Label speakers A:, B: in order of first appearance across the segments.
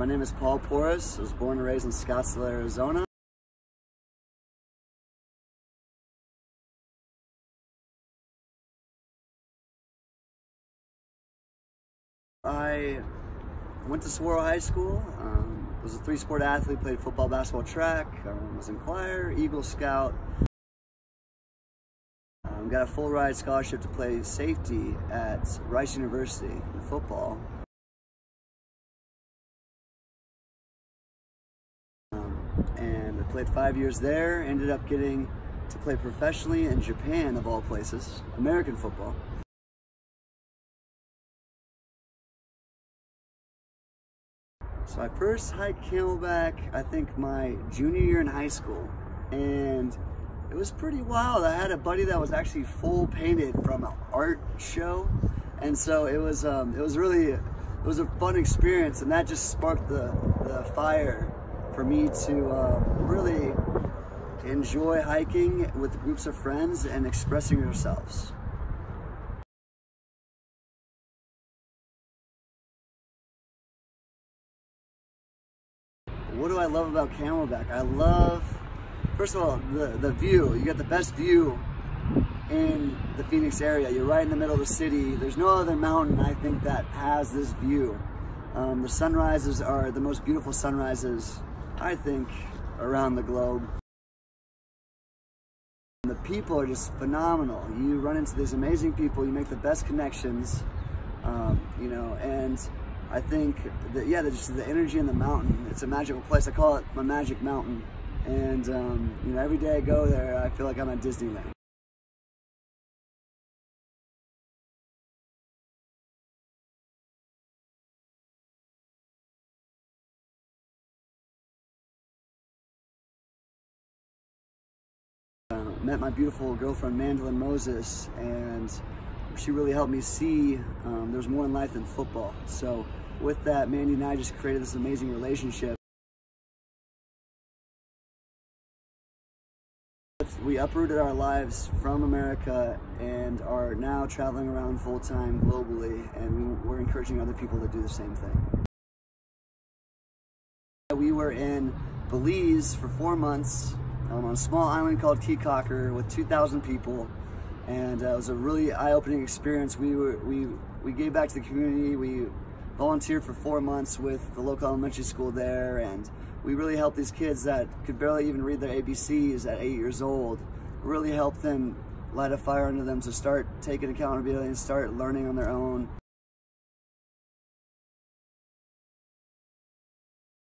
A: My name is Paul Porras. I was born and raised in Scottsdale, Arizona. I went to Saguaro High School. Um, was a three-sport athlete. Played football, basketball, track. Um, was in choir, Eagle Scout. Um, got a full ride scholarship to play safety at Rice University in football. And I played five years there. Ended up getting to play professionally in Japan, of all places, American football. So I first hiked Camelback, I think my junior year in high school. And it was pretty wild. I had a buddy that was actually full painted from an art show. And so it was um, it was really it was a fun experience and that just sparked the, the fire for me to um, really enjoy hiking with groups of friends and expressing yourselves. What do I love about Camelback? I love, first of all, the, the view. You get the best view in the Phoenix area. You're right in the middle of the city. There's no other mountain, I think, that has this view. Um, the sunrises are the most beautiful sunrises, I think, around the globe. The people are just phenomenal. You run into these amazing people, you make the best connections, um, you know, and I think that, yeah, just the energy in the mountain. It's a magical place. I call it my magic mountain. And, um, you know, every day I go there, I feel like I'm at Disneyland. Met my beautiful girlfriend Mandolin Moses and she really helped me see um, there's more in life than football. So with that, Mandy and I just created this amazing relationship. We uprooted our lives from America and are now traveling around full time globally, and we're encouraging other people to do the same thing. We were in Belize for four months um, on a small island called Caulker with 2,000 people and uh, it was a really eye-opening experience. We were we we gave back to the community. We volunteered for four months with the local elementary school there, and we really helped these kids that could barely even read their ABCs at eight years old. Really helped them light a fire under them to start taking accountability and start learning on their own.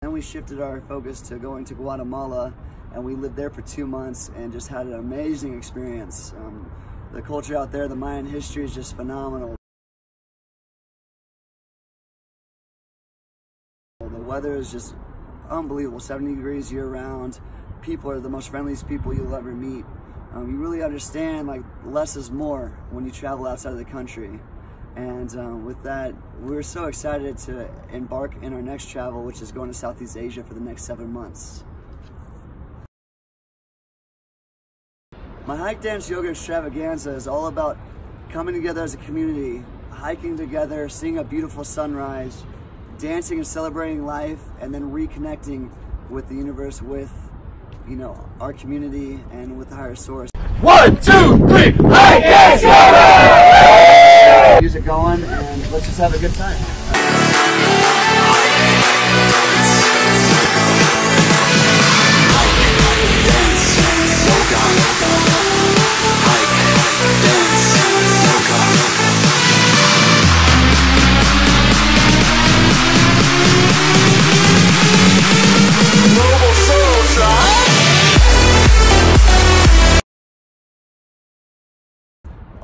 A: Then we shifted our focus to going to Guatemala, and we lived there for two months and just had an amazing experience. Um, the culture out there, the Mayan history is just phenomenal. The weather is just unbelievable, 70 degrees year round. People are the most friendliest people you'll ever meet. Um, you really understand like less is more when you travel outside of the country. And um, with that, we're so excited to embark in our next travel, which is going to Southeast Asia for the next seven months. My hike dance yoga extravaganza is all about coming together as a community, hiking together, seeing a beautiful sunrise, dancing and celebrating life, and then reconnecting with the universe, with you know our community and with the higher source.
B: One, two, three, hike dance yoga!
A: Music going, and let's just have a good time.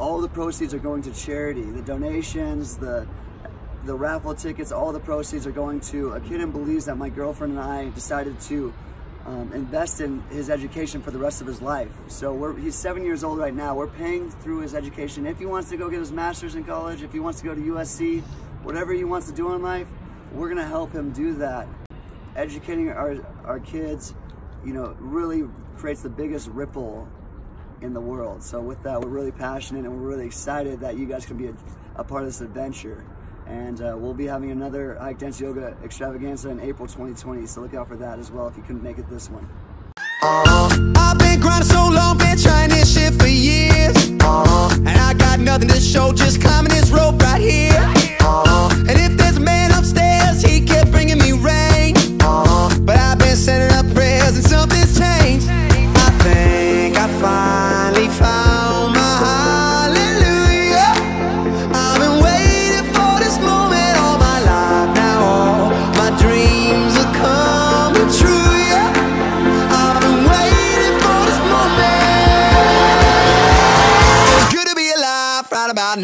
A: All the proceeds are going to charity. The donations, the the raffle tickets, all the proceeds are going to a kid in Belize that my girlfriend and I decided to um, invest in his education for the rest of his life. So he's seven years old right now. We're paying through his education. If he wants to go get his master's in college, if he wants to go to USC, whatever he wants to do in life, we're gonna help him do that. Educating our, our kids, you know, really creates the biggest ripple in the world. So with that, we're really passionate and we're really excited that you guys can be a, a part of this adventure. And uh, we'll be having another Hike Dance Yoga extravaganza in April 2020. So look out for that as well if you couldn't make it this one.
C: I've been grinding so long, been trying this shit for years. And I got nothing to show, just climbing this rope right here.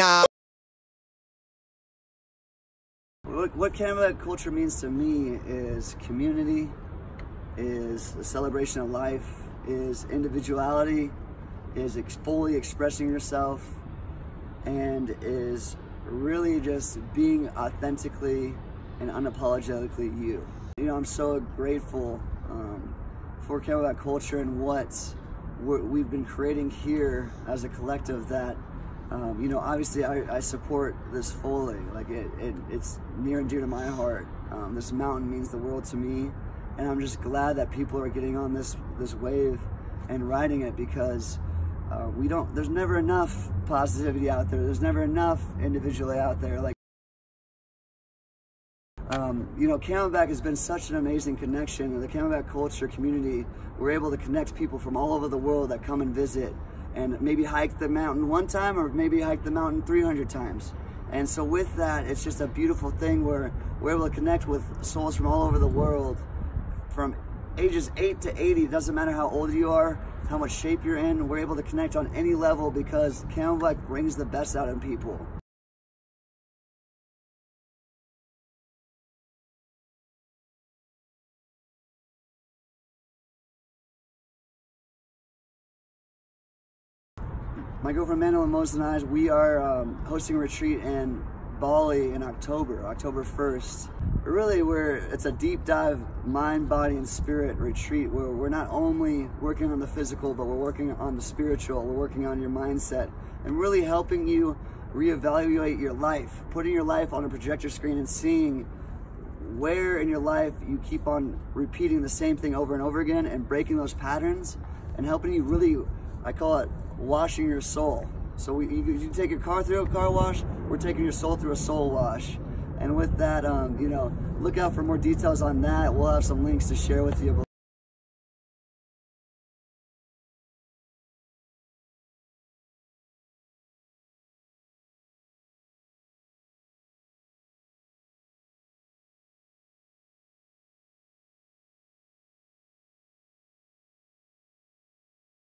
C: Now.
A: What, what culture means to me is community, is the celebration of life, is individuality, is ex- fully expressing yourself, and is really just being authentically and unapologetically you. You know, I'm so grateful um, for Camelback culture and what we've been creating here as a collective that um, you know, obviously I, I support this fully. Like it, it, it's near and dear to my heart. Um, this mountain means the world to me, and I'm just glad that people are getting on this this wave and riding it because uh, we don't. There's never enough positivity out there. There's never enough individually out there. Like. You know, Camelback has been such an amazing connection. And the Camelback culture community, we're able to connect people from all over the world that come and visit and maybe hike the mountain one time or maybe hike the mountain 300 times. And so with that, it's just a beautiful thing where we're able to connect with souls from all over the world from ages 8 to 80. It doesn't matter how old you are, how much shape you're in. We're able to connect on any level because Camelback brings the best out in people. My girlfriend Mandolin Moses and I, we are um, hosting a retreat in Bali in October, October 1st. Really, we're, it's a deep dive mind, body, and spirit retreat where we're not only working on the physical, but we're working on the spiritual, we're working on your mindset, and really helping you reevaluate your life, putting your life on a projector screen and seeing where in your life you keep on repeating the same thing over and over again and breaking those patterns and helping you really, I call it washing your soul. So we, you, you take your car through a car wash, we're taking your soul through a soul wash. And with that, um, you know, look out for more details on that. We'll have some links to share with you.